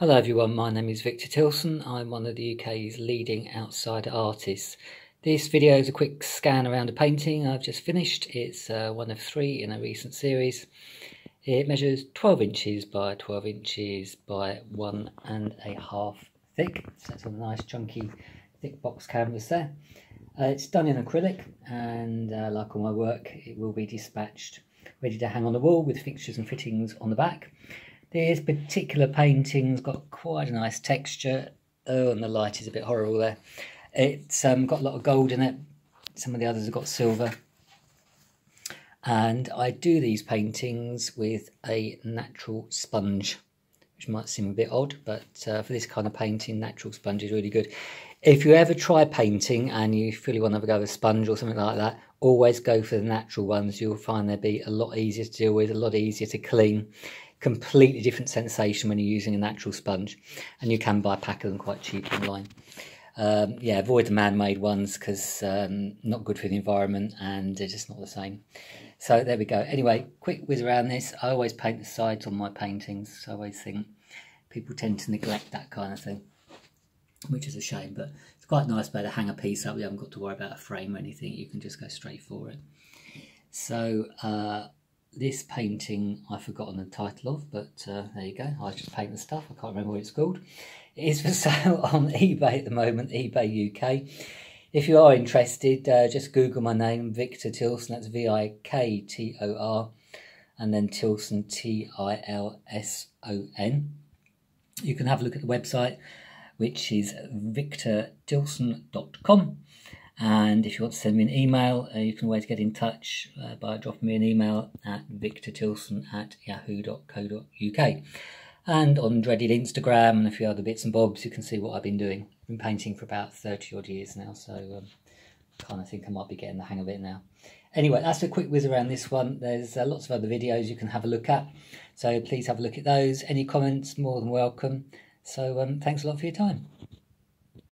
Hello everyone, my name is Viktor Tilson. I'm one of the UK's leading outsider artists. This video is a quick scan around a painting I've just finished. It's uh, one of three in a recent series. It measures 12 inches by 12 inches by one and a half thick. So it's on a nice chunky thick box canvas there. Uh, it's done in acrylic and uh, like all my work it will be dispatched ready to hang on the wall with fixtures and fittings on the back. This particular painting's got quite a nice texture. Oh, and the light is a bit horrible there. It's um, got a lot of gold in it. Some of the others have got silver. And I do these paintings with a natural sponge, which might seem a bit odd, but uh, for this kind of painting, natural sponge is really good. If you ever try painting and you you want to have a go with a sponge or something like that, always go for the natural ones. You'll find they'll be a lot easier to deal with, a lot easier to clean completely different sensation when you're using a natural sponge and you can buy a pack of them quite cheap online um, yeah avoid the man-made ones because um, not good for the environment and they're just not the same. So there we go. Anyway quick whiz around this. I always paint the sides on my paintings so i always think people tend to neglect that kind of thing which is a shame but it's quite nice better to hang a piece up. You haven't got to worry about a frame or anything. You can just go straight for it. So uh, this painting I've forgotten the title of, but uh, there you go. I just paint the stuff. I can't remember what it's called. It is for sale on eBay at the moment, eBay UK. If you are interested, uh, just Google my name, Viktor Tilson. That's V I K T O R, and then Tilson T I L S O N. You can have a look at the website, which is viktortilson.com. And if you want to send me an email, uh, you can always get in touch uh, by dropping me an email at viktortilson at yahoo.co.uk. And on dreaded Instagram and a few other bits and bobs, you can see what I've been doing. I've been painting for about 30 odd years now, so um, kind of think I might be getting the hang of it now. Anyway, that's a quick whiz around this one. There's uh, lots of other videos you can have a look at, so please have a look at those. Any comments, more than welcome. So um, thanks a lot for your time.